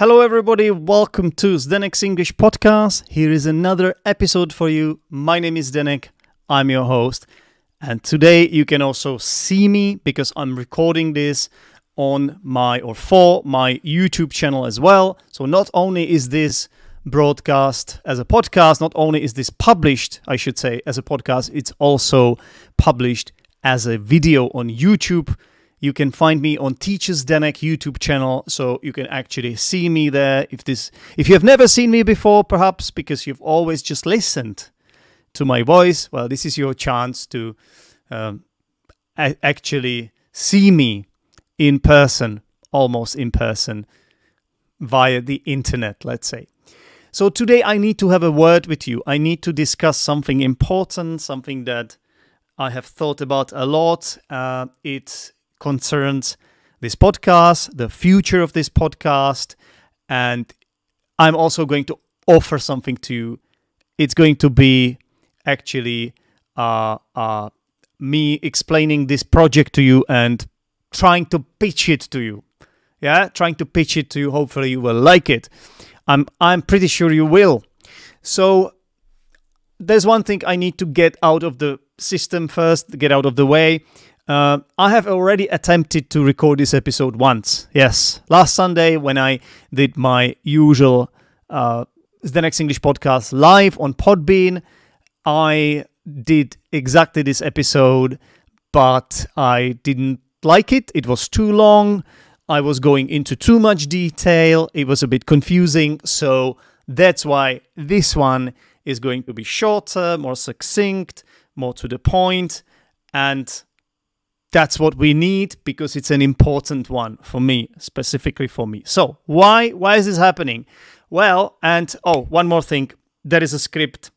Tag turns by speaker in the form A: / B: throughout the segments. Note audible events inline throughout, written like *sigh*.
A: Hello, everybody. Welcome to Zdenek's English podcast. Here is another episode for you. My name is Zdenek. I'm your host. And today you can also see me because I'm recording this on my or for my YouTube channel as well. So not only is this broadcast as a podcast, not only is this published, I should say, as a podcast, it's also published as a video on YouTube. You can find me on Teacher Zdenek YouTube channel, so you can actually see me there. If this, if you have never seen me before, perhaps because you've always just listened to my voice, well, this is your chance to um, actually see me in person, almost in person, via the internet, let's say. So today I need to have a word with you. I need to discuss something important, something that I have thought about a lot. Uh, it concerns this podcast, the future of this podcast, and I'm also going to offer something to you. It's going to be actually uh, uh, me explaining this project to you and trying to pitch it to you. Yeah, trying to pitch it to you. Hopefully, you will like it. I'm I'm pretty sure you will. So there's one thing I need to get out of the system first, get out of the way. Uh, I have already attempted to record this episode once. Yes, last Sunday when I did my usual uh, Zdenek's English podcast live on Podbean, I did exactly this episode, but I didn't like it. It was too long. I was going into too much detail. It was a bit confusing. So that's why this one is going to be shorter, more succinct, more to the point, and that's what we need because it's an important one for me, specifically for me. So why why is this happening? Well, and oh, one more thing. There is a script.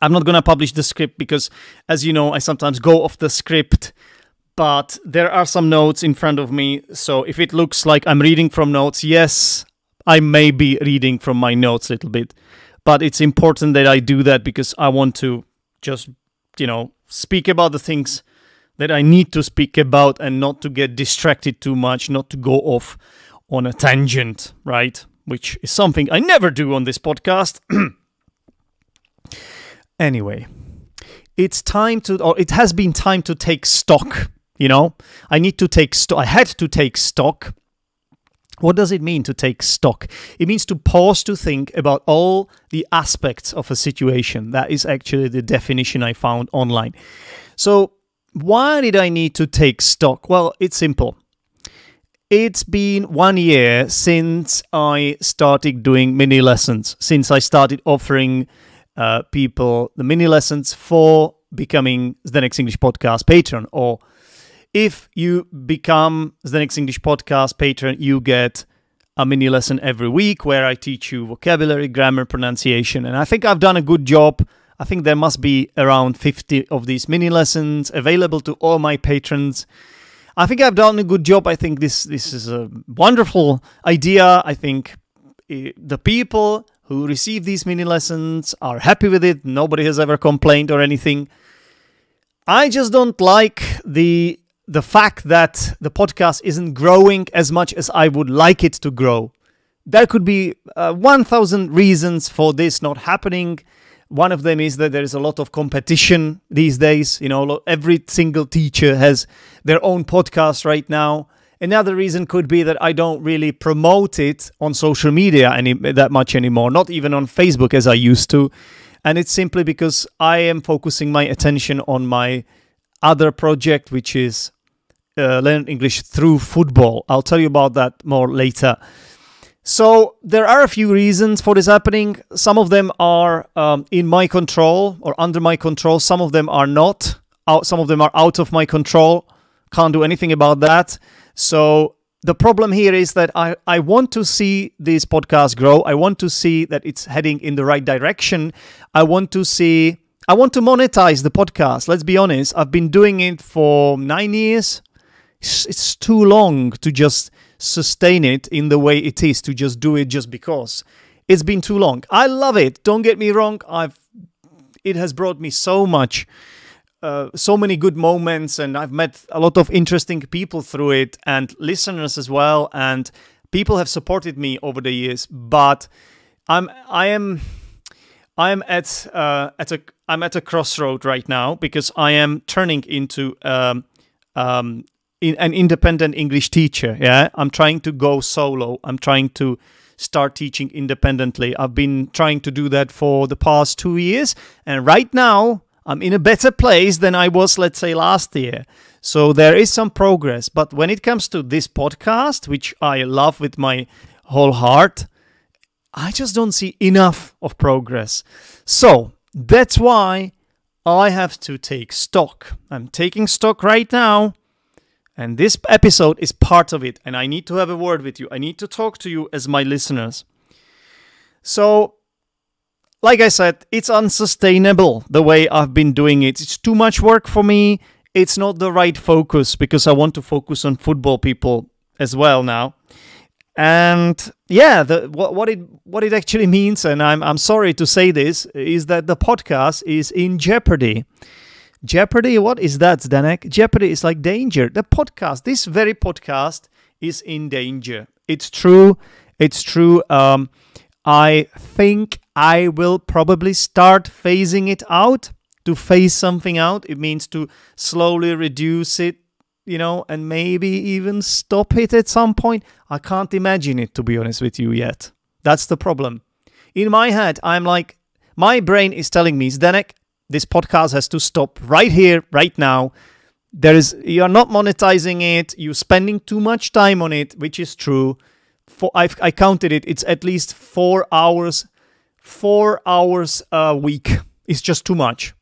A: I'm not gonna publish the script because, as you know, I sometimes go off the script but there are some notes in front of me. So if it looks like I'm reading from notes, yes, I may be reading from my notes a little bit. But it's important that I do that because I want to just, you know, speak about the things that I need to speak about and not to get distracted too much, not to go off on a tangent, right? Which is something I never do on this podcast. *clears throat* anyway, it's time to, or it has been time to take stock you know, I need to take stock. I had to take stock. What does it mean to take stock? It means to pause to think about all the aspects of a situation. That is actually the definition I found online. So, why did I need to take stock? Well, it's simple. It's been one year since I started doing mini lessons, since I started offering uh, people the mini lessons for becoming the Zdenek's English Podcast patron or if you become the Zdenek's English Podcast patron, you get a mini lesson every week where I teach you vocabulary, grammar, pronunciation. And I think I've done a good job. I think there must be around 50 of these mini lessons available to all my patrons. I think I've done a good job. I think this this is a wonderful idea. I think eh, the people who receive these mini lessons are happy with it. Nobody has ever complained or anything. I just don't like the the fact that the podcast isn't growing as much as I would like it to grow. There could be uh, 1,000 reasons for this not happening. One of them is that there is a lot of competition these days. You know, every single teacher has their own podcast right now. Another reason could be that I don't really promote it on social media any that much anymore, not even on Facebook as I used to. And it's simply because I am focusing my attention on my other project, which is uh, learn English through football. I'll tell you about that more later. So there are a few reasons for this happening. Some of them are um, in my control or under my control. Some of them are not. Out, some of them are out of my control. Can't do anything about that. So the problem here is that I, I want to see this podcast grow. I want to see that it's heading in the right direction. I want to see I want to monetize the podcast. Let's be honest. I've been doing it for nine years, it's too long to just sustain it in the way it is to just do it just because. It's been too long. I love it. Don't get me wrong. I've it has brought me so much uh, so many good moments and i've met a lot of interesting people through it and listeners as well and people have supported me over the years, but I'm I am I am at uh, at a I'm at a crossroad right now because I am turning into um, um, in, an independent English teacher. Yeah, I'm trying to go solo. I'm trying to start teaching independently. I've been trying to do that for the past two years, and right now I'm in a better place than I was, let's say, last year. So there is some progress. But when it comes to this podcast, which I love with my whole heart, I just don't see enough of progress. So that's why I have to take stock. I'm taking stock right now. And this episode is part of it. And I need to have a word with you. I need to talk to you as my listeners. So like I said, it's unsustainable the way I've been doing it. It's too much work for me. It's not the right focus because I want to focus on football people as well now. And yeah, the, what, what it what it actually *laughs* means, and I'm I'm sorry to say this, is that the podcast is in jeopardy. Jeopardy, what is that, Zdenek? Jeopardy is like danger. The podcast, this very podcast, is in danger. It's true. It's true. Um, I think I will probably start phasing it out. To phase something out, it means to slowly reduce it, you know, and maybe even stop it at some point. I can't imagine it, to be honest with you, yet. That's the problem. In my head, I'm like, my brain is telling me, Zdenek, this podcast has to stop right here, right now. There is, you're not monetizing it, you're spending too much time on it, which is true for I've, I counted it. It's at least four hours, four hours a week. It's just too much.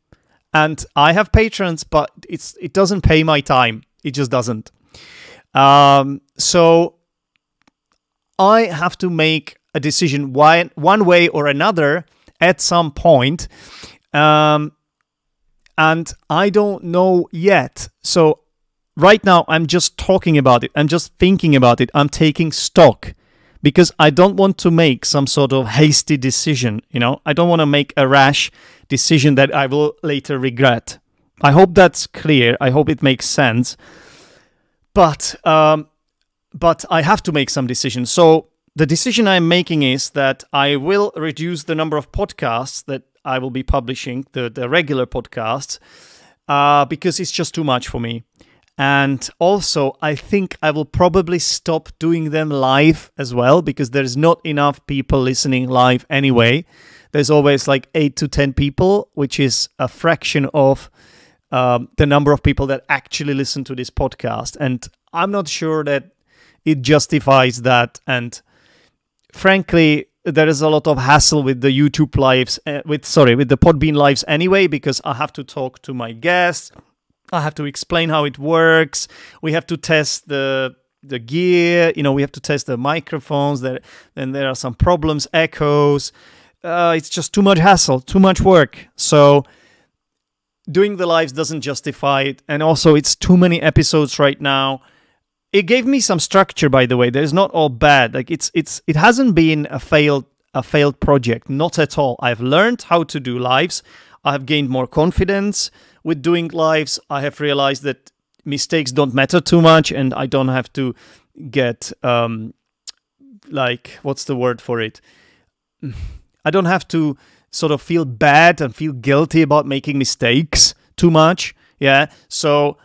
A: And I have patrons, but it's it doesn't pay my time. It just doesn't. Um, so I have to make a decision one one way or another at some point. Um, and I don't know yet. So right now I'm just talking about it. I'm just thinking about it. I'm taking stock because I don't want to make some sort of hasty decision. You know, I don't want to make a rash decision that I will later regret. I hope that's clear. I hope it makes sense. But um, but I have to make some decisions. So the decision I'm making is that I will reduce the number of podcasts that I will be publishing, the the regular podcasts, uh, because it's just too much for me. And also, I think I will probably stop doing them live as well because there's not enough people listening live anyway. There's always like eight to 10 people, which is a fraction of um, the number of people that actually listen to this podcast. And I'm not sure that it justifies that. And frankly, there is a lot of hassle with the YouTube lives, uh, with sorry, with the Podbean lives anyway, because I have to talk to my guests. I have to explain how it works. We have to test the the gear. You know, we have to test the microphones. There, then there are some problems, echoes. Uh, it's just too much hassle, too much work. So doing the lives doesn't justify it, and also it's too many episodes right now. It gave me some structure, by the way. There's not all bad. Like it's it's it hasn't been a failed a failed project, not at all. I've learned how to do lives. I have gained more confidence with doing lives, I have realized that mistakes don't matter too much, and I don't have to get um, like what's the word for it? I don't have to sort of feel bad and feel guilty about making mistakes too much. Yeah. So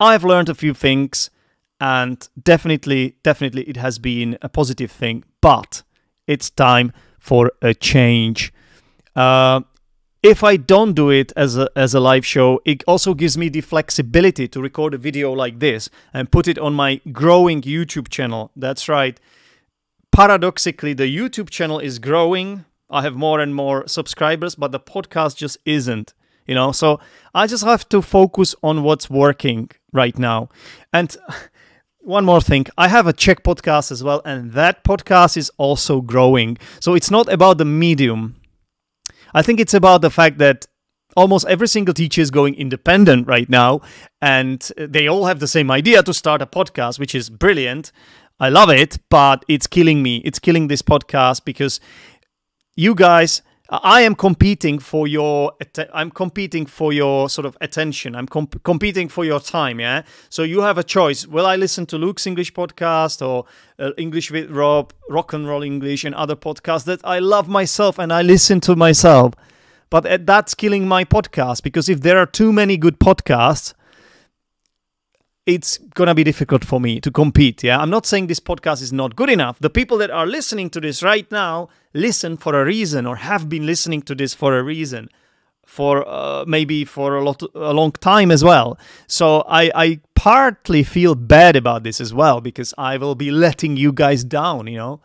A: I've learned a few things and definitely, definitely it has been a positive thing, but it's time for a change. Uh, if I don't do it as a, as a live show, it also gives me the flexibility to record a video like this and put it on my growing YouTube channel. That's right. Paradoxically, the YouTube channel is growing. I have more and more subscribers, but the podcast just isn't. You know, so I just have to focus on what's working right now. And one more thing I have a Czech podcast as well, and that podcast is also growing. So it's not about the medium I think it's about the fact that almost every single teacher is going independent right now, and they all have the same idea to start a podcast, which is brilliant. I love it, but it's killing me. It's killing this podcast because you guys, I am competing for your. I'm competing for your sort of attention. I'm comp- competing for your time. Yeah. So you have a choice. Will I listen to Luke's English podcast or uh, English with Rob, Rock and Roll English, and other podcasts that I love myself and I listen to myself? But uh, that's killing my podcast because if there are too many good podcasts, it's gonna be difficult for me to compete. Yeah, I'm not saying this podcast is not good enough. The people that are listening to this right now listen for a reason, or have been listening to this for a reason, for uh, maybe for a lot, a long time as well. So I, I partly feel bad about this as well because I will be letting you guys down. You know,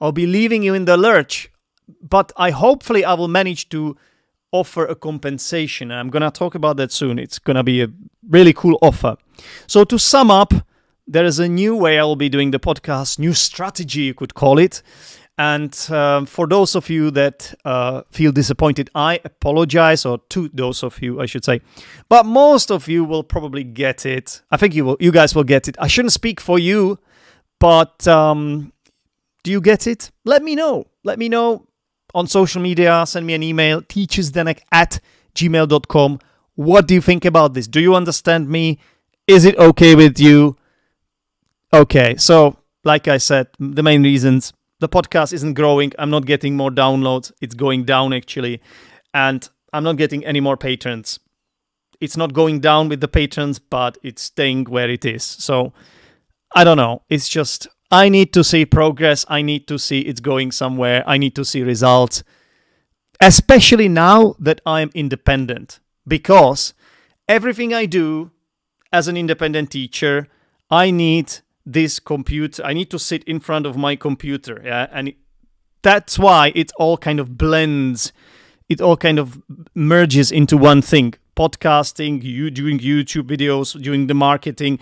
A: I'll be leaving you in the lurch. But I hopefully I will manage to offer a compensation. I'm going to talk about that soon. It's going to be a really cool offer. So, to sum up, there is a new way I will be doing the podcast, new strategy, you could call it. And um, for those of you that uh, feel disappointed, I apologize, or to those of you, I should say. But most of you will probably get it. I think you will. You guys will get it. I shouldn't speak for you, but um, do you get it? Let me know. Let me know on social media, send me an email, teacherzdenek at gmail.com. What do you think about this? Do you understand me? Is it okay with you? Okay, so like I said, the main reasons the podcast isn't growing. I'm not getting more downloads. It's going down actually. And I'm not getting any more patrons. It's not going down with the patrons, but it's staying where it is. So I don't know. It's just I need to see progress. I need to see it's going somewhere. I need to see results, especially now that I'm independent, because everything I do as an independent teacher, I need this computer. I need to sit in front of my computer. Yeah. And that's why it all kind of blends, it all kind of merges into one thing podcasting, you doing YouTube videos, doing the marketing,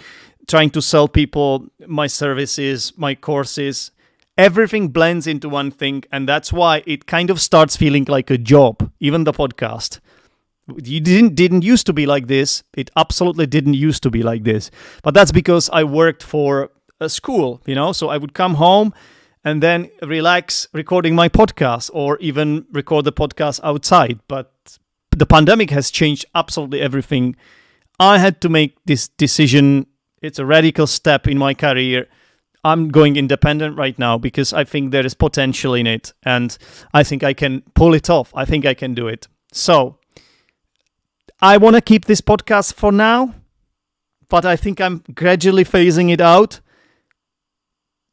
A: trying to sell people my services, my courses. Everything blends into one thing, and that's why it kind of starts feeling like a job, even the podcast. You didn't didn't used to be like this. It absolutely didn't used to be like this. But that's because I worked for a school, you know. So I would come home and then relax recording my podcast or even record the podcast outside. But the pandemic has changed absolutely everything. I had to make this decision it's a radical step in my career. I'm going independent right now because I think there is potential in it and I think I can pull it off. I think I can do it. So, I want to keep this podcast for now, but I think I'm gradually phasing it out.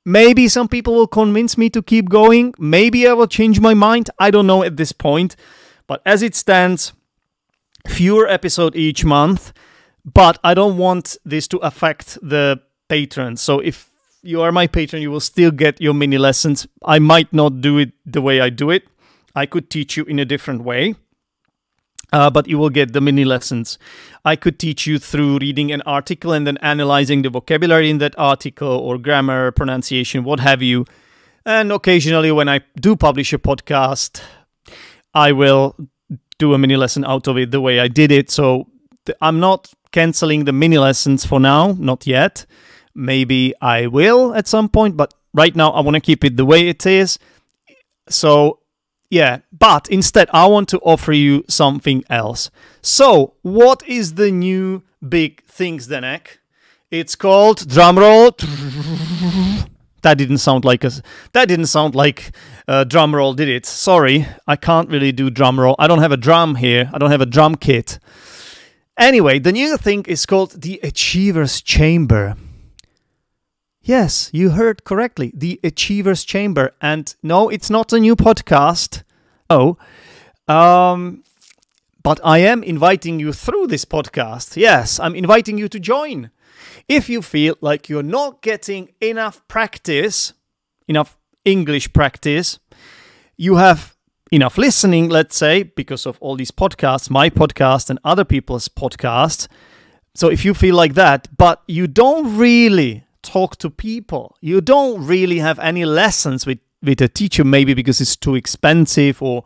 A: Maybe some people will convince me to keep going. Maybe I will change my mind. I don't know at this point. But as it stands, fewer episode each month but I don't want this to affect the patrons. So if you are my patron, you will still get your mini lessons. I might not do it the way I do it. I could teach you in a different way. Uh, but you will get the mini lessons. I could teach you through reading an article and then analyzing the vocabulary in that article or grammar, pronunciation, what have you. And occasionally, when I do publish a podcast, I will do a mini lesson out of it the way I did it. So I'm not canceling the mini lessons for now, not yet. Maybe I will at some point, but right now I want to keep it the way it is. So, yeah, but instead I want to offer you something else. So, what is the new big things, Zdenek? It's called drumroll. That didn't sound like a that didn't sound like a drum roll, did it? Sorry, I can't really do drum roll. I don't have a drum here. I don't have a drum kit. Anyway, the new thing is called the Achiever's Chamber. Yes, you heard correctly. The Achiever's Chamber. And no, it's not a new podcast. Oh. Um, but I am inviting you through this podcast. Yes, I'm inviting you to join. If you feel like you're not getting enough practice, enough English practice, you have enough listening, let's say, because of all these podcasts, my podcast and other people's podcasts. So if you feel like that, but you don't really talk to people, you don't really have any lessons with, with a teacher, maybe because it's too expensive or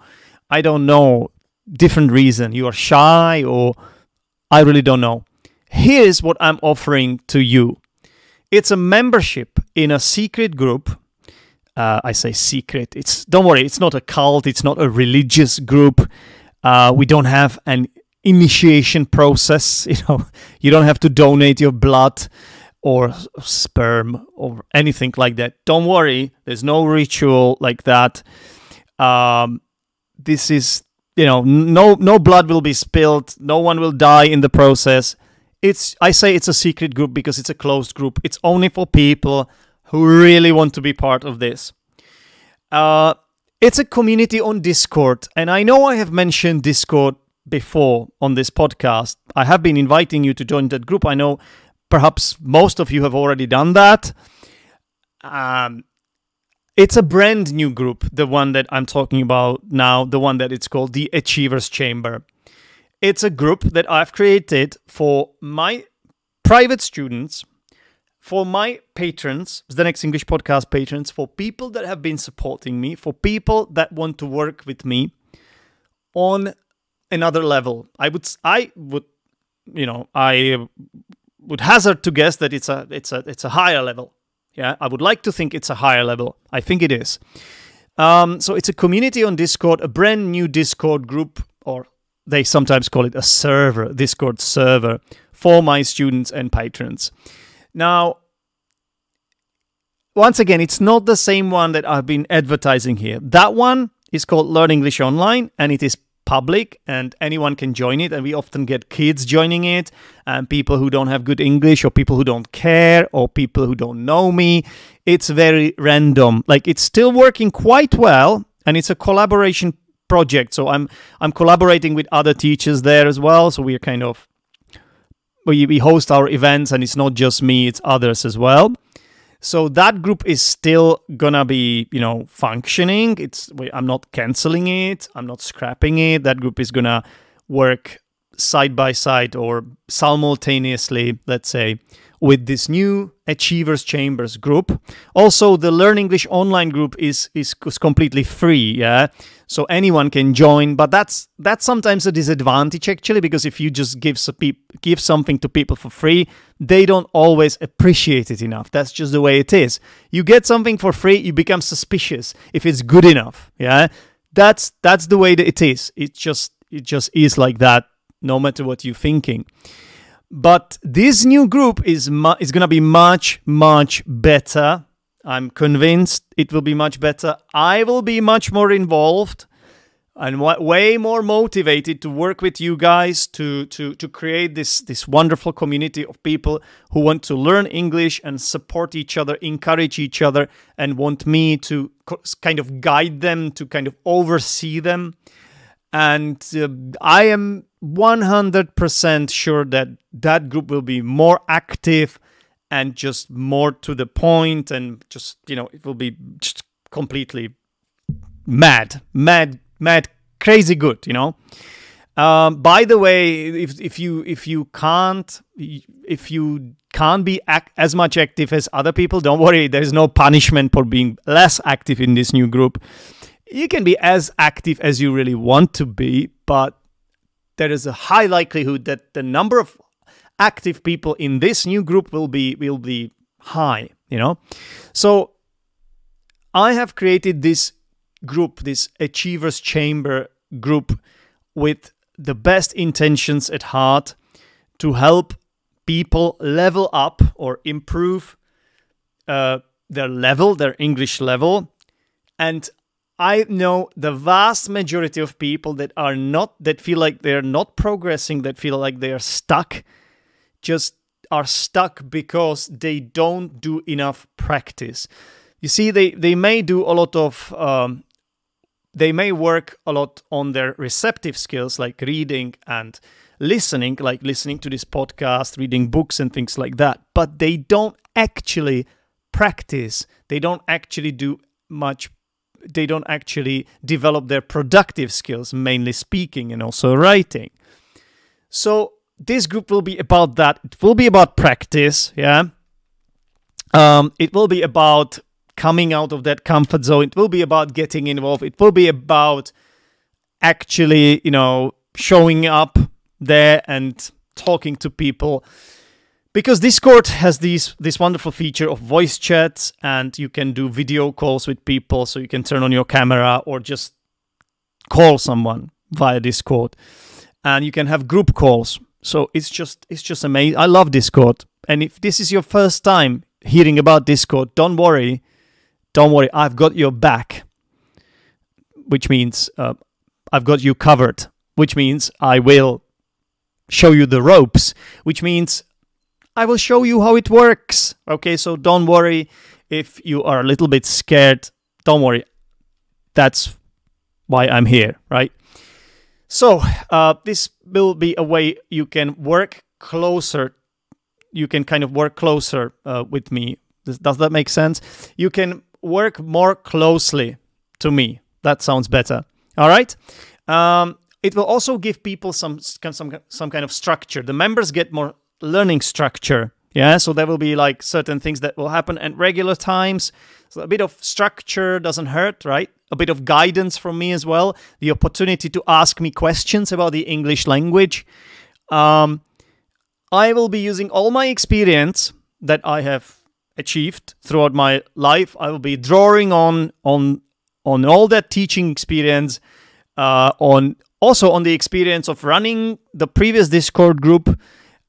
A: I don't know, different reason. You are shy or I really don't know. Here's what I'm offering to you it's a membership in a secret group uh, I say secret. It's don't worry, it's not a cult. It's not a religious group. Uh, we don't have an initiation process. *laughs* You know, you don't have to donate your blood or sperm or anything like that. Don't worry, there's no ritual like that. Um, this is you know no no blood will be spilled. No one will die in the process. It's i say it's a secret group because it's a closed group. It's only for people who really want to be part of this. Uh, it's a community on discord and i know i have mentioned discord before on this podcast. I have been inviting you to join that group. I know perhaps most of you have already done that um, it's a brand new group, the one that I'm talking about now, the one that it's called the Achievers Chamber. It's a group that I've created for my private students, for my patrons, the Zdenek's English podcast patrons, for people that have been supporting me, for people that want to work with me on another level. I would, I would, you know, I would hazard to guess that it's a, it's a, it's a higher level. Yeah, I would like to think it's a higher level. I think it is. Um, so it's a community on Discord, a brand new Discord group, or they sometimes call it a server, Discord server for my students and patrons. Now, once again, it's not the same one that I've been advertising here. That one is called Learn English Online and it is public and anyone can join it and we often get kids joining it and people who don't have good english or people who don't care or people who don't know me. It's very random. Like it's still working quite well and it's a collaboration project. So i'm i'm collaborating with other teachers there as well. So we're kind of we, we host our events and it's not just me it's others as well so that group is still gonna be, you know, functioning. It's I'm not canceling it. I'm not scrapping it. That group is gonna work side by side or simultaneously, let's say, with this new Achievers Chambers group. Also, the Learn English online group is, is is completely free, yeah. So anyone can join, but that's that's sometimes a disadvantage actually because if you just give give something to people for free, they don't always appreciate it enough. That's just the way it is. You get something for free, you become suspicious if it's good enough, yeah. That's that's the way that it is. It just it just is like that no matter what you're thinking. But this new group is mu- is going to be much much better. I'm convinced it will be much better. I will be much more involved and w- way more motivated to work with you guys to to to create this this wonderful community of people who want to learn English and support each other, encourage each other and want me to co- kind of guide them to kind of oversee them. And uh, I am 100% sure that that group will be more active and just more to the point and just you know it will be just completely mad mad mad crazy good you know? Um, by the way if, if you if you can't if you can't be as much active as other people don't worry there's no punishment for being less active in this new group you can be as active as you really want to be but there is a high likelihood that the number of active people in this new group will be will be high you know? So i have created this group this achievers chamber group with the best intentions at heart to help people level up or improve uh, their level their english level and I know the vast majority of people that are not, that feel like they're not progressing, that feel like they are stuck, just are stuck because they don't do enough practice. You see, they, they may do a lot of, um, they may work a lot on their receptive skills like reading and listening, like listening to this podcast, reading books, and things like that, but they don't actually practice. They don't actually do much they don't actually develop their productive skills, mainly speaking and also writing. So this group will be about that. It will be about practice, yeah. Um, it will be about coming out of that comfort zone. It will be about getting involved. It will be about actually, you know, showing up there and talking to people because Discord has these this wonderful feature of voice chats and you can do video calls with people. So you can turn on your camera or just call someone via Discord. And you can have group calls. So it's just it's just amazing. I love Discord. And if this is your first time hearing about Discord don't worry. Don't worry. I've got your back which means uh, I've got you covered which means I will show you the ropes which means I will show you how it works. Okay, so don't worry if you are a little bit scared. Don't worry. That's why I'm here, right? So uh, this will be a way you can work closer. You can kind of work closer uh, with me. Does, does that make sense? You can work more closely to me. That sounds better. All right. Um, it will also give people some some some kind of structure. The members get more learning structure. Yeah, so there will be like certain things that will happen at regular times. So a bit of structure doesn't hurt, right? A bit of guidance from me as well. The opportunity to ask me questions about the English language. Um, I will be using all my experience that I have achieved throughout my life. I will be drawing on on on all that teaching experience, uh, on also on the experience of running the previous Discord group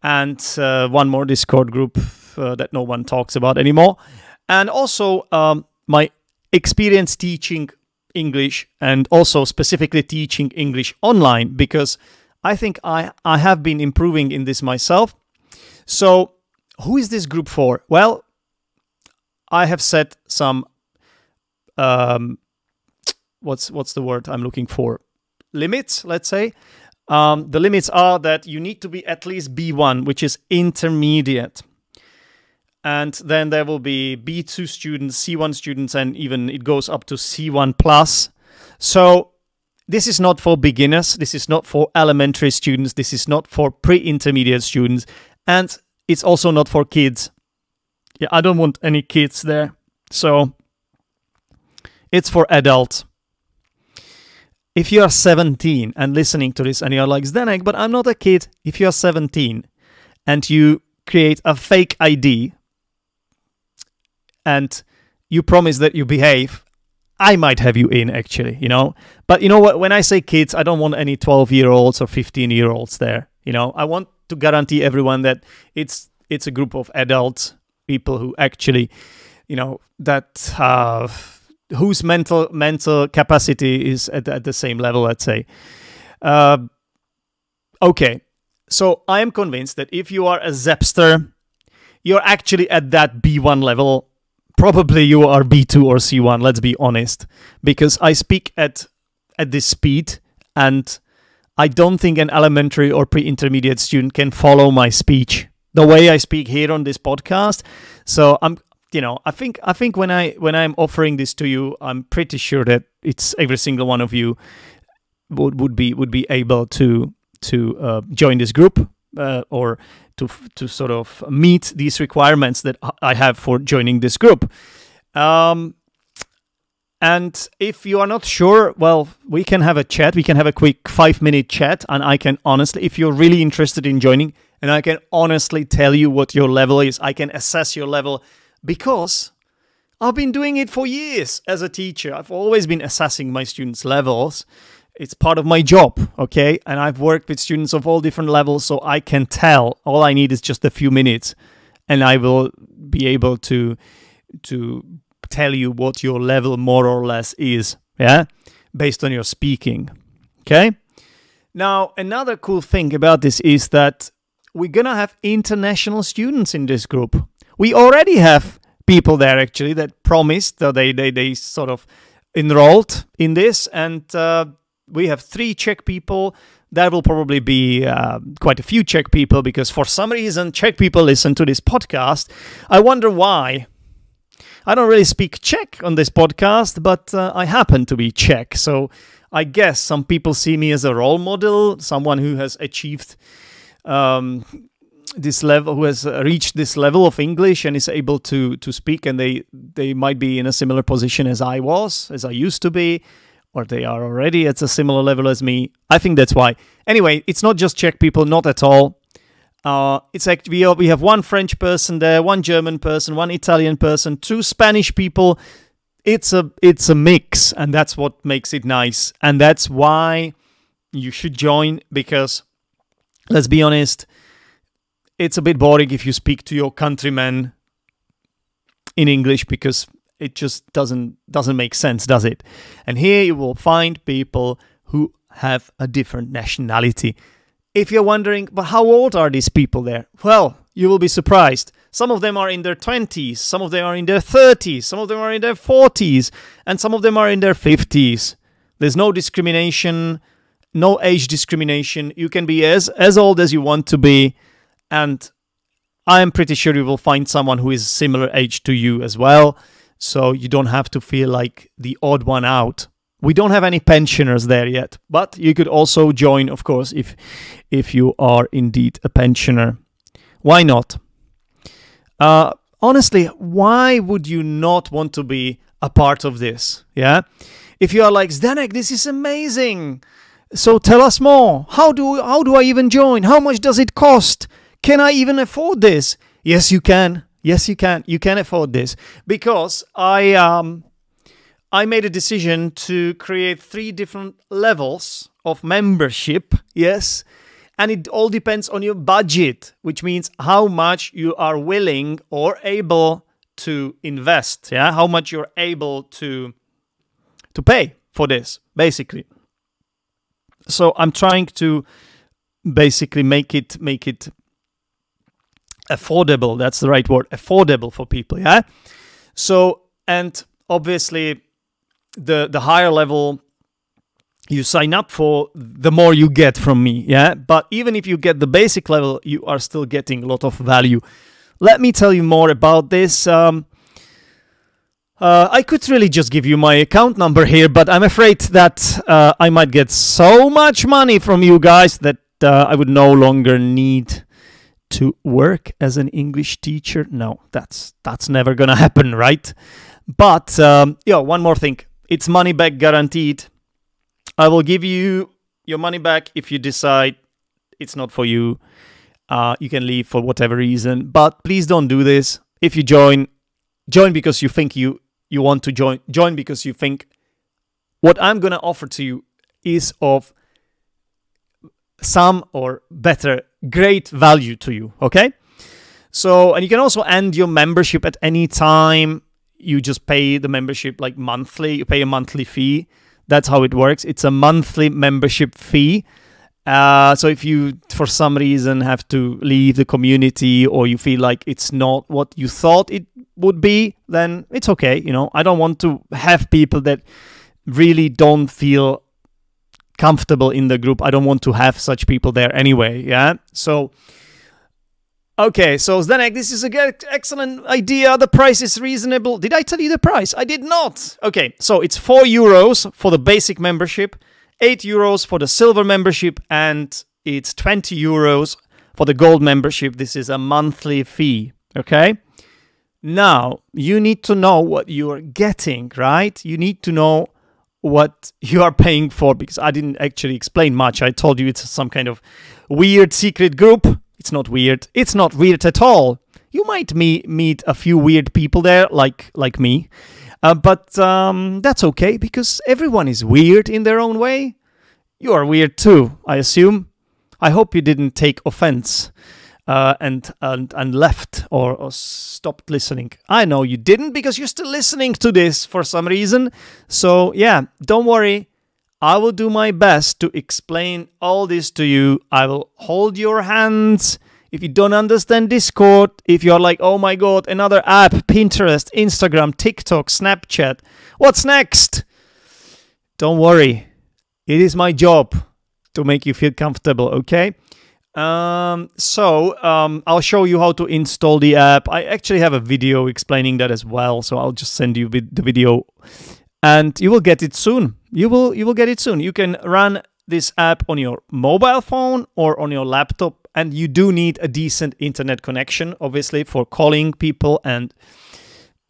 A: and uh, one more Discord group uh, that no one talks about anymore. And also um, my experience teaching English and also specifically teaching English online because I think I, I have been improving in this myself. So, who is this group for? Well, I have set some um, what's what's the word I'm looking for limits, let's say. Um, the limits are that you need to be at least B1, which is intermediate. And then there will be B2 students, C1 students, and even it goes up to C1 plus. So this is not for beginners. This is not for elementary students. This is not for pre-intermediate students. And it's also not for kids. Yeah, I don't want any kids there. So it's for adults if you are 17 and listening to this and you're like, Zdenek, but I'm not a kid. If you're 17 and you create a fake ID and you promise that you behave, I might have you in actually, you know. But you know what? When I say kids, I don't want any 12 year olds or 15 year olds there. You know, I want to guarantee everyone that it's it's a group of adults, people who actually, you know, that have whose mental mental capacity is at, at the same level, let's say. Uh, okay, so I am convinced that if you are a Zepster, you're actually at that B1 level. Probably you are B2 or C1. Let's be honest, because I speak at at this speed, and I don't think an elementary or pre-intermediate student can follow my speech the way I speak here on this podcast. So I'm you know, I think I think when I when I'm offering this to you, I'm pretty sure that it's every single one of you would would be would be able to to uh, join this group uh, or to to sort of meet these requirements that I have for joining this group. Um, and if you are not sure, well, we can have a chat. We can have a quick five minute chat, and I can honestly, if you're really interested in joining, and I can honestly tell you what your level is. I can assess your level because I've been doing it for years as a teacher. I've always been assessing my students' levels. It's part of my job, okay? And I've worked with students of all different levels, so I can tell. All I need is just a few minutes, and I will be able to to tell you what your level more or less is, yeah, based on your speaking. Okay? Now, another cool thing about this is that we're gonna have international students in this group we already have people there actually that promised that they, they, they sort of enrolled in this. And uh, we have three czech people. There will probably be uh, quite a few czech people because for some reason czech people listen to this podcast. I wonder why. I don't really speak czech on this podcast but uh, i happen to be czech. So i guess some people see me as a role model someone who has achieved um, this level who has reached this level of english and is able to to speak and they they might be in a similar position as i was as i used to be or they are already at a similar level as me. I think that's why. Anyway it's not just czech people not at all. Uh, it's like we, are, we have one French person there, one German person, one Italian person, two Spanish people. It's a it's a mix, and that's what makes it nice, and that's why you should join because let's be honest, it's a bit boring if you speak to your countrymen in English because it just doesn't doesn't make sense, does it? And here you will find people who have a different nationality. If you're wondering, but how old are these people there? Well, you will be surprised. Some of them are in their 20s, some of them are in their 30s, some of them are in their 40s, and some of them are in their 50s. There's no discrimination, no age discrimination. You can be as as old as you want to be, and I'm pretty sure you will find someone who is similar age to you as well. So you don't have to feel like the odd one out. We don't have any pensioners there yet, but you could also join, of course, if if you are indeed a pensioner. Why not? Uh, honestly, why would you not want to be a part of this? Yeah, if you are like Zdenek, this is amazing. So tell us more. How do how do I even join? How much does it cost? Can I even afford this? Yes, you can. Yes, you can. You can afford this because I um I made a decision to create three different levels of membership. Yes. And it all depends on your budget, which means how much you are willing or able to invest. Yeah, how much you're able to to pay for this, basically. So I'm trying to basically make it make it affordable. That's the right word, affordable for people. Yeah. So and obviously, the the higher level you sign up for, the more you get from me. Yeah. But even if you get the basic level, you are still getting a lot of value. Let me tell you more about this. Um, uh, I could really just give you my account number here, but I'm afraid that uh, I might get so much money from you guys that uh, I would no longer need to work as an English teacher. No, that's that's never gonna *laughs* happen, right? But um, yeah, one more thing. It's money back guaranteed. I will give you your money back if you decide it's not for you. Uh, you can leave for whatever reason, but please don't do this. If you join, join because you think you you want to join. Join because you think what I'm gonna offer to you is of some or better great value to you okay? So and you can also end your membership at any time. You just pay the membership like monthly. You pay a monthly fee. That's how it works. It's a monthly membership fee. Uh, so if you for some reason have to leave the community or you feel like it's not what you thought it would be then it's okay you know? I don't want to have people that really don't feel comfortable in the group. I don't want to have such people there anyway. Yeah. So, okay. So Zdenek, this is a good, excellent idea. The price is reasonable. Did I tell you the price? I did not. Okay. So it's four euros for the basic membership, eight euros for the silver membership, and it's 20 euros for the gold membership. This is a monthly fee. Okay. Now, you need to know what you're getting, right? You need to know what you are paying for because I didn't actually explain much. I told you it's some kind of weird secret group. It's not weird. It's not weird at all. You might me- meet a few weird people there, like like me, uh, but um, that's okay because everyone is weird in their own way. You are weird too, I assume. I hope you didn't take offense uh, and, and and left or, or stopped listening. I know you didn't because you're still listening to this for some reason. So yeah, don't worry. I will do my best to explain all this to you. I will hold your hands. If you don't understand Discord, if you're like, oh my god, another app, Pinterest, Instagram, TikTok, Snapchat, what's next? Don't worry. It is my job to make you feel comfortable, okay? Um, so um, I'll show you how to install the app. I actually have a video explaining that as well, so I'll just send you the video, and you will get it soon. You will you will get it soon. You can run this app on your mobile phone or on your laptop, and you do need a decent internet connection, obviously, for calling people and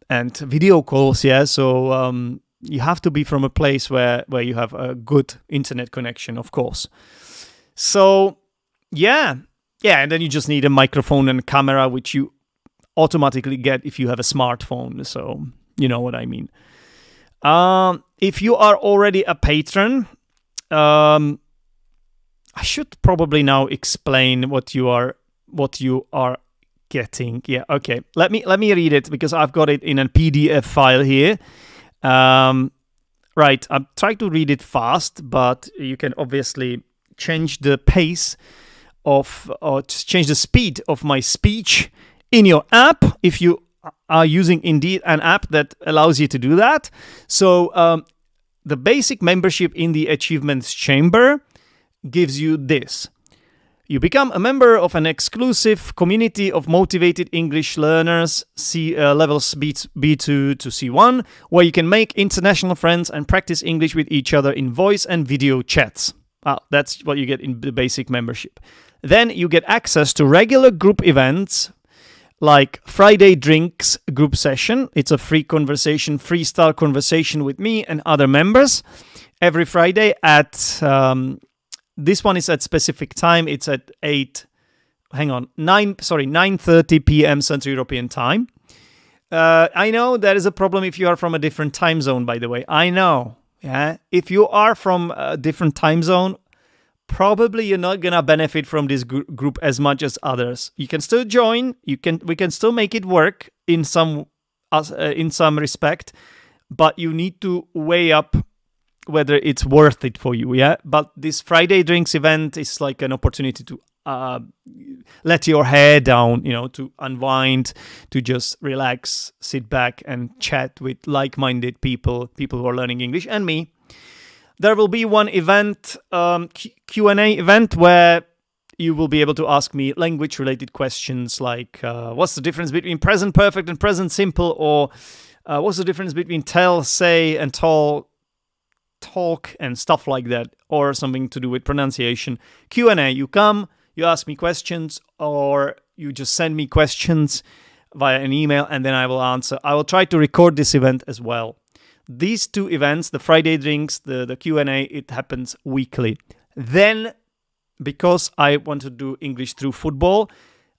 A: and video calls. Yeah, so um, you have to be from a place where where you have a good internet connection, of course. So yeah, yeah, and then you just need a microphone and a camera, which you automatically get if you have a smartphone. So you know what I mean. Um, if you are already a patron, um, I should probably now explain what you are what you are getting. Yeah, okay. Let me let me read it because I've got it in a PDF file here. Um, right, I'm trying to read it fast, but you can obviously change the pace of or change the speed of my speech in your app if you are using indeed an app that allows you to do that. So um, the basic membership in the Achievements Chamber gives you this. You become a member of an exclusive community of motivated English learners, C uh, levels B B2 to C1, where you can make international friends and practice English with each other in voice and video chats. Ah, that's what you get in the basic membership. Then you get access to regular group events like Friday Drinks group session. It's a free conversation, freestyle conversation with me and other members every Friday at um, this one is at specific time. It's at 8 hang on, 9 sorry, 9:30 p.m. Central European Time. Uh, I know there is a problem if you are from a different time zone by the way. I know. Yeah. If you are from a different time zone, probably you're not to benefit from this gr- group as much as others. You can still join, you can we can still make it work in some uh, in some respect, but you need to weigh up whether it's worth it for you. Yeah, but this Friday drinks event is like an opportunity to uh, let your hair down, you know, to unwind, to just relax, sit back and chat with like-minded people, people who are learning English, and me. There will be one event, um, Q&A event, where you will be able to ask me language-related questions like, uh, what's the difference between present perfect and present simple, or uh, what's the difference between tell, say, and tall, talk and stuff like that? Or something to do with pronunciation. Q&a you come you ask me questions or you just send me questions via an email and then i will answer. I will try to record this event as well these two events the friday drinks the, the q&a it happens weekly then because i want to do english through football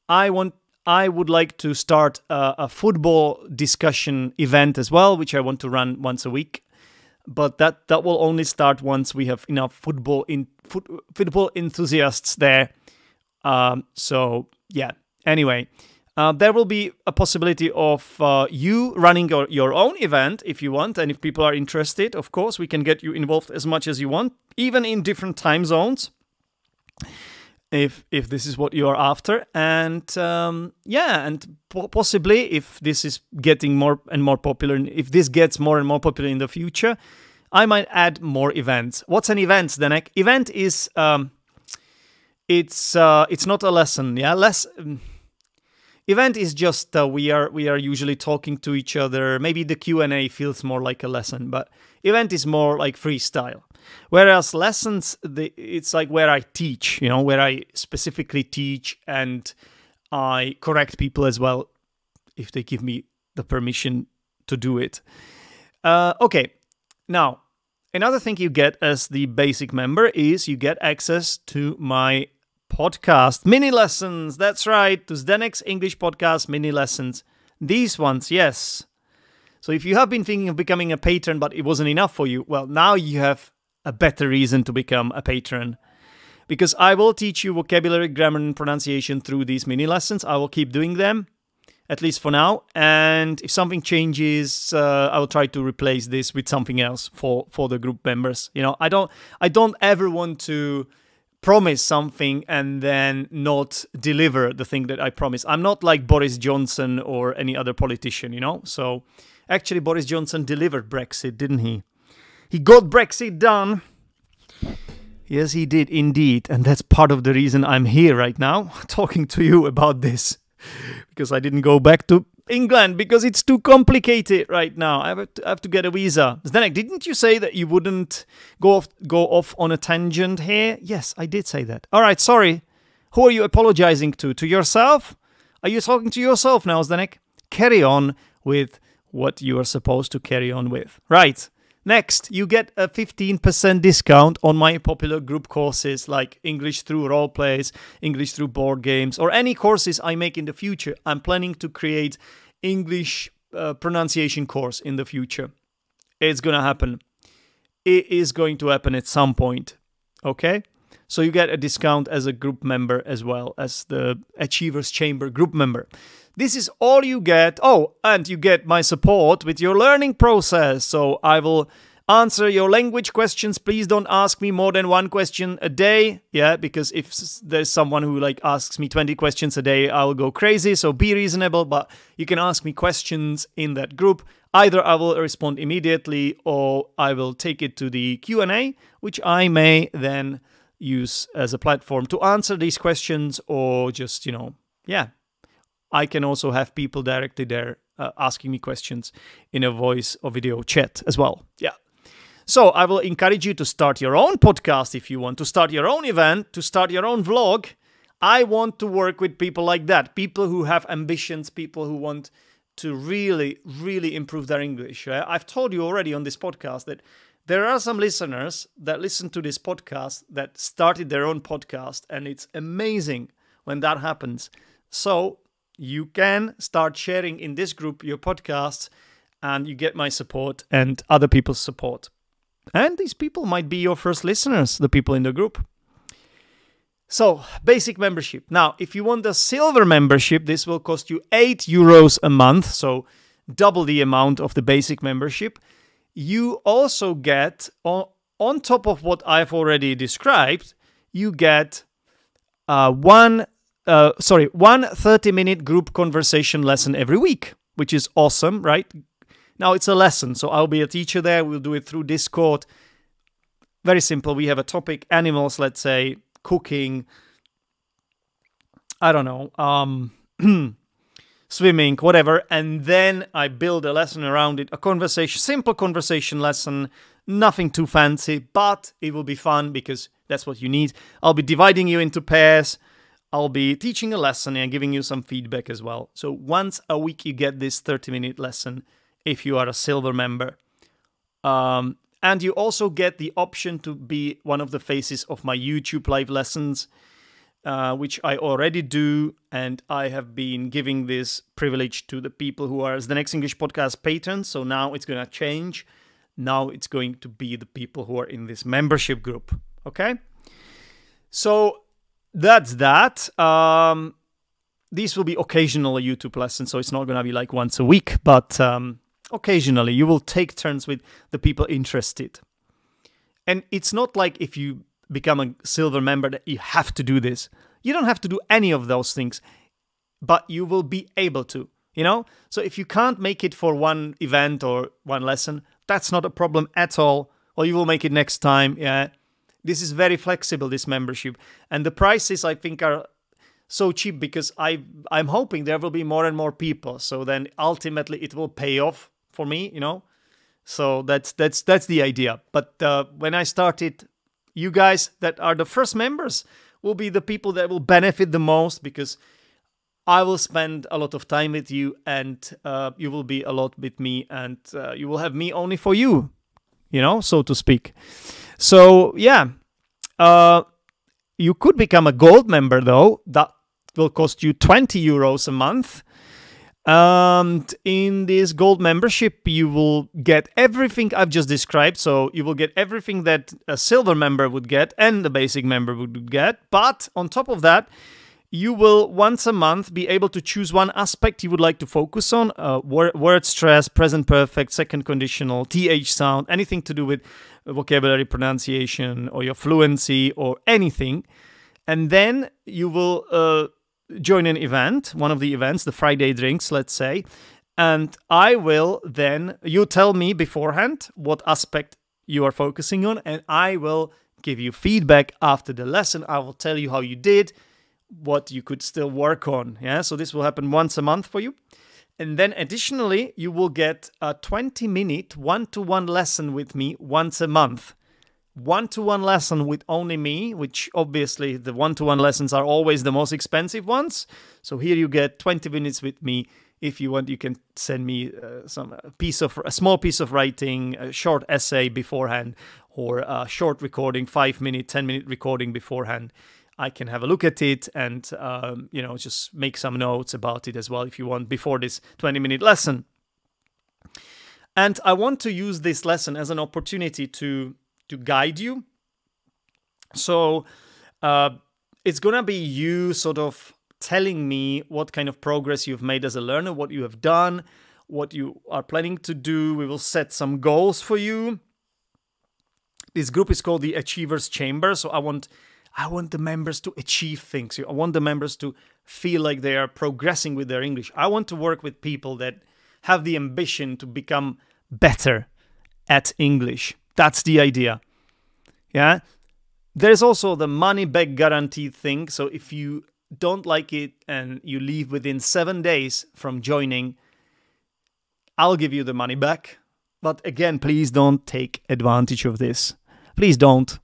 A: i want i would like to start a, a football discussion event as well which i want to run once a week but that that will only start once we have enough football in foot, football enthusiasts there. Um, so yeah. Anyway, uh, there will be a possibility of uh, you running your, your own event if you want, and if people are interested, of course, we can get you involved as much as you want, even in different time zones. If if this is what you are after, and um, yeah, and po- possibly if this is getting more and more popular, if this gets more and more popular in the future, I might add more events. What's an event, Zdenek? Event is um, it's uh, it's not a lesson. Yeah, less. Um, event is just uh, we are we are usually talking to each other. Maybe the Q and A feels more like a lesson, but event is more like freestyle. Whereas lessons, the, it's like where I teach. You know, where I specifically teach and I correct people as well if they give me the permission to do it. Uh, okay, now, another thing you get as the basic member is you get access to my podcast mini lessons. That's right, to Zdenek's English podcast mini lessons. These ones, yes. So if you have been thinking of becoming a patron but it wasn't enough for you, well, now you have a better reason to become a patron. Because I will teach you vocabulary, grammar, and pronunciation through these mini lessons. I will keep doing them at least for now. And if something changes, uh, I will try to replace this with something else for for the group members. You know, I don't I don't ever want to promise something and then not deliver the thing that I promise. I'm not like Boris Johnson or any other politician, you know. So actually, Boris Johnson delivered Brexit, didn't he? He got Brexit done. Yes, he did indeed. And that's part of the reason I'm here right now, *laughs* talking to you about this because I didn't go back to England because it's too complicated right now. I have to, I have to get a visa. Zdenek, didn't you say that you wouldn't go off go off on a tangent here? Yes, I did say that. All right, sorry. Who are you apologizing to? To yourself? Are you talking to yourself now, Zdenek? Carry on with what you are supposed to carry on with. Right. Next, you get a 15% discount on my popular group courses like English through role plays, English through board games, or any courses I make in the future. I'm planning to create English uh, pronunciation course in the future. It's going to happen. It is going to happen at some point. Okay? So you get a discount as a group member as well as the Achievers Chamber group member. This is all you get. Oh, and you get my support with your learning process. So I will answer your language questions. Please don't ask me more than one question a day. Yeah, because if there's someone who like asks me 20 questions a day, I'll go crazy. So be reasonable, but you can ask me questions in that group. Either I will respond immediately or I will take it to the Q&A, which I may then use as a platform to answer these questions or just, you know, yeah, I can also have people directly there uh, asking me questions in a voice or video chat as well. Yeah. So I will encourage you to start your own podcast if you want, to start your own event, to start your own vlog. I want to work with people like that, people who have ambitions, people who want to really, really improve their English. I've told you already on this podcast that there are some listeners that listen to this podcast that started their own podcast, and it's amazing when that happens. So you can start sharing in this group your podcasts, and you get my support and other people's support. And these people might be your first listeners, the people in the group. So, basic membership. Now, if you want the silver membership, this will cost you 8 euros a month, so double the amount of the basic membership you also get on, on top of what I've already described, you get uh, one uh, sorry one 30 minute group conversation lesson every week, which is awesome, right? Now it's a lesson, so I'll be a teacher there. We'll do it through Discord. Very simple. We have a topic: animals, let's say, cooking. I don't know. Um, *clears throat* swimming, whatever, and then I build a lesson around it, a conversation, simple conversation lesson, nothing too fancy, but it will be fun because that's what you need. I'll be dividing you into pairs. I'll be teaching a lesson and giving you some feedback as well. So once a week you get this 30 minute lesson if you are a silver member. Um, and you also get the option to be one of the faces of my YouTube live lessons uh, which I already do, and I have been giving this privilege to the people who are as Zdenek's English Podcast patrons. So now it's going to change. Now it's going to be the people who are in this membership group. Okay. So that's that. Um, these will be occasional YouTube lessons, so it's not going to be like once a week, but um, occasionally you will take turns with the people interested. And it's not like if you become a silver member that you have to do this. You don't have to do any of those things, but you will be able to, you know? So if you can't make it for one event or one lesson, that's not a problem at all. Or you will make it next time. Yeah. This is very flexible, this membership. And the prices, I think, are so cheap because I I'm hoping there will be more and more people. So then ultimately it will pay off for me, you know. So that's that's that's the idea. But uh, when I started you guys that are the first members will be the people that will benefit the most because I will spend a lot of time with you and uh, you will be a lot with me and uh, you will have me only for you, you know, so to speak. So, yeah, uh, you could become a gold member though. That will cost you 20 euros a month. And in this gold membership, you will get everything I've just described. So you will get everything that a silver member would get and the basic member would get. But on top of that, you will once a month be able to choose one aspect you would like to focus on uh, word, stress, present perfect, second conditional, th sound, anything to do with vocabulary pronunciation or your fluency or anything. And then you will. Uh, join an event, one of the events, the Friday drinks, let's say, and I will then, you tell me beforehand what aspect you are focusing on, and I will give you feedback after the lesson. I will tell you how you did, what you could still work on. Yeah, so this will happen once a month for you. And then additionally, you will get a 20 minute one to one lesson with me once a month one to one lesson with only me, which obviously the one to one lessons are always the most expensive ones. So here you get 20 minutes with me if you want, you can send me uh, some piece of a small piece of writing, a short essay beforehand, or a short recording, five minute, ten minute recording beforehand. I can have a look at it and um, you know just make some notes about it as well if you want before this 20 minute lesson. And I want to use this lesson as an opportunity to to guide you. So uh, it's gonna be you sort of telling me what kind of progress you've made as a learner, what you have done, what you are planning to do. We will set some goals for you. This group is called the Achievers Chamber. So I want I want the members to achieve things. I want the members to feel like they are progressing with their English. I want to work with people that have the ambition to become better at English. That's the idea. Yeah. There's also the money back guarantee thing. So if you don't like it and you leave within seven days from joining, I'll give you the money back. But again, please don't take advantage of this. Please don't.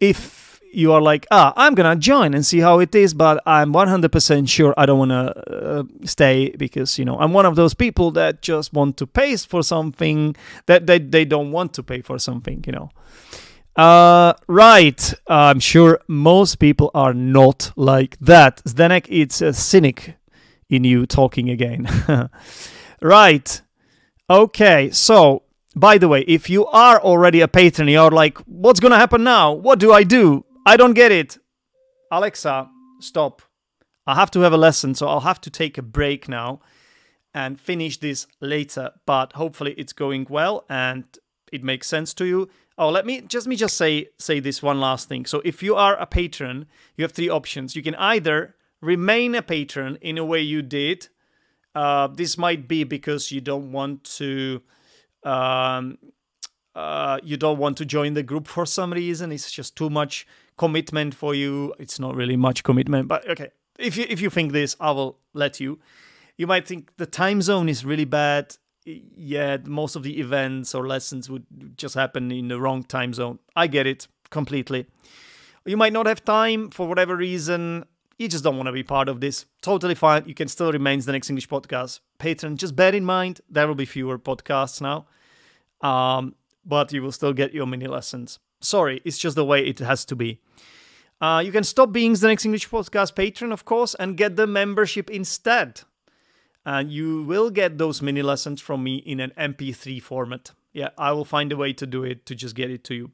A: If you are like, ah, I'm gonna join and see how it is, but I'm 100% sure I don't wanna uh, stay because you know I'm one of those people that just want to pay for something that they, they don't want to pay for something, you know. Uh, right. I'm sure most people are not like that. Zdenek, it's a cynic in you talking again. *laughs* right. Okay. So, by the way, if you are already a patron, you're like, what's going to happen now? What do I do? I don't get it. Alexa, stop. I have to have a lesson, so I'll have to take a break now and finish this later. But hopefully, it's going well and it makes sense to you. Oh, let me just me just say say this one last thing. So if you are a patron, you have three options. You can either remain a patron in a way you did. Uh, this might be because you don't want to um, uh, you don't want to join the group for some reason. It's just too much commitment for you. It's not really much commitment, but okay. If you if you think this, I will let you. You might think the time zone is really bad yeah, most of the events or lessons would just happen in the wrong time zone. I get it completely. You might not have time for whatever reason. You just don't want to be part of this. Totally fine. You can still remain Zdenek's English podcast patron. Just bear in mind there will be fewer podcasts now, um, but you will still get your mini lessons. Sorry, it's just the way it has to be. Uh, you can stop being Zdenek's English podcast patron, of course, and get the membership instead and you will get those mini lessons from me in an MP3 format. Yeah, I will find a way to do it to just get it to you.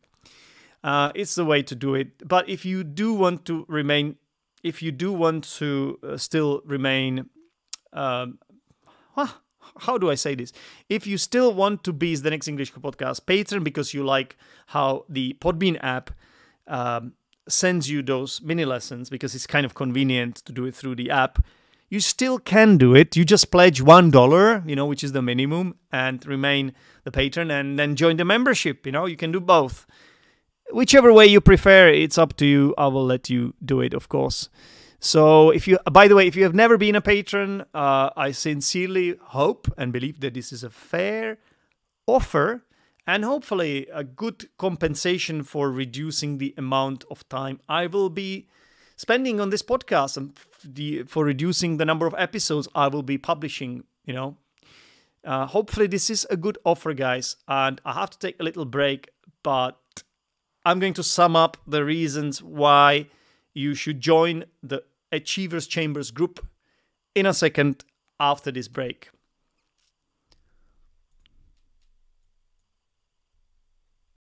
A: Uh, it's the way to do it. But if you do want to remain, if you do want to uh, still remain, um, how do I say this? If you still want to be Zdenek's English podcast patron because you like how the Podbean app um, sends you those mini lessons because it's kind of convenient to do it through the app you still can do it. You just pledge one dollar, you know, which is the minimum, and remain the patron, and then join the membership. You know, you can do both. Whichever way you prefer, it's up to you. I will let you do it, of course. So, if you, by the way, if you have never been a patron, uh, I sincerely hope and believe that this is a fair offer and hopefully a good compensation for reducing the amount of time I will be spending on this podcast and the for reducing the number of episodes I will be publishing. You know, uh, hopefully this is a good offer, guys. And I have to take a little break, but I'm going to sum up the reasons why you should join the Achievers Chambers group in a second after this break.